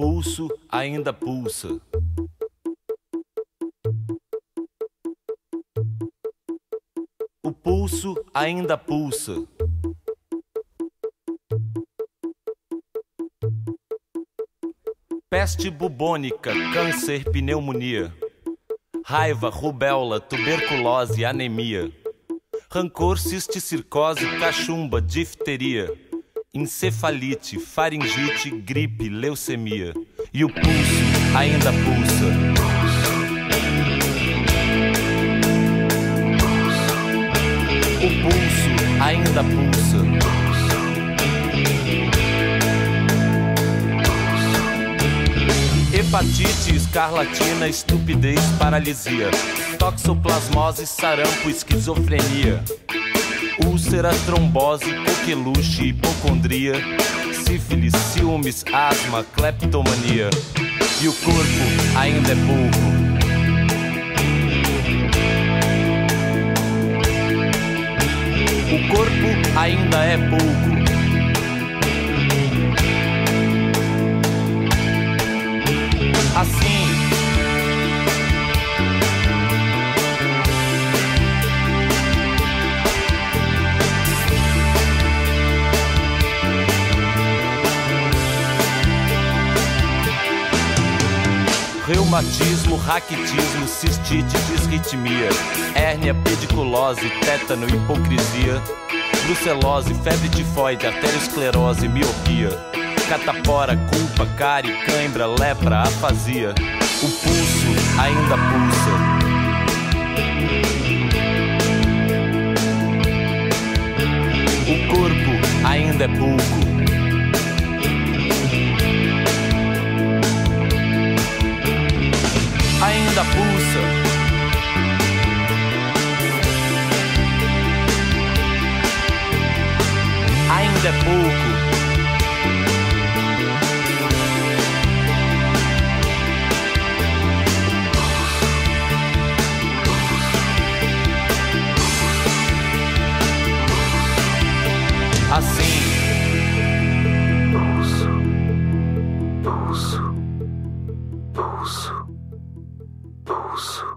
pulso ainda pulsa. O pulso ainda pulsa. Peste bubônica, câncer, pneumonia. Raiva, rubéola, tuberculose, anemia. Rancor, cisticircose, cachumba, difteria. Encefalite, faringite, gripe, leucemia. E o pulso ainda pulsa. O pulso ainda pulsa. Hepatite, escarlatina, estupidez, paralisia. Toxoplasmose, sarampo, esquizofrenia. Úlcera, trombose, coqueluche, hipocondria. Sífilis, ciúmes, asma, cleptomania. E o corpo ainda é pouco. O corpo ainda é pouco. Reumatismo, raquitismo, cistite, disritmia, hérnia, pediculose, tétano, hipocrisia, brucelose, febre tifoide, arteriosclerose, miopia, catapora, culpa, cárie, cãibra, lepra, afasia. O pulso ainda pulsa. O corpo ainda é pouco. é pouco. Assim. Pulso, pulso, pulso, pulso.